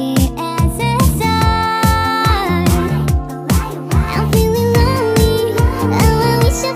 I'm feeling lonely. Oh, I wish I